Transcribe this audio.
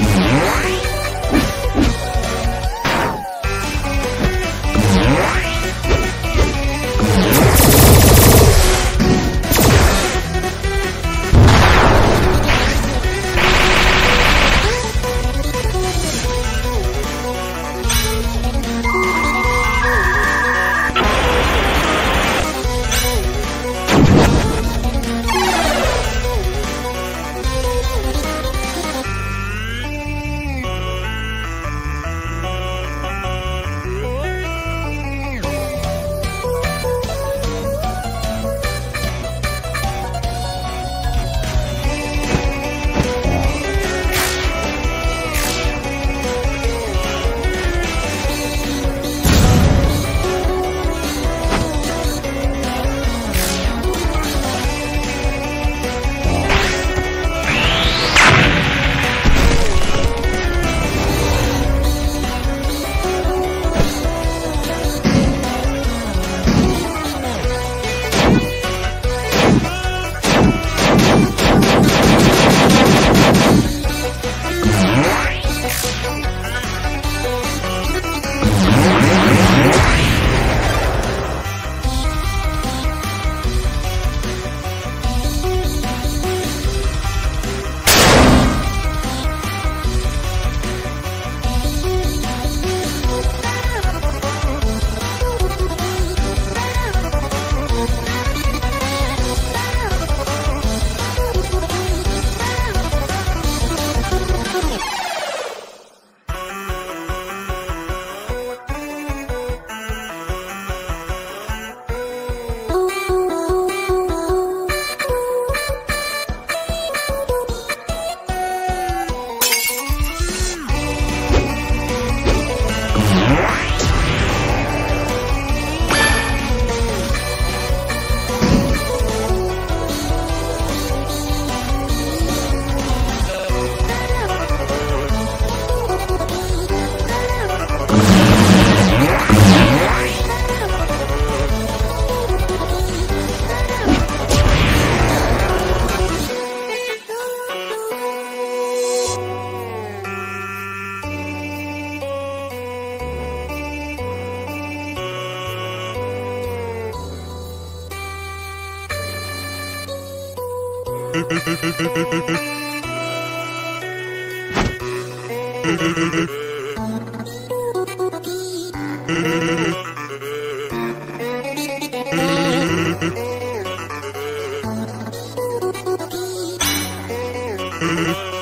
Mm-hmm. Mm-hmm.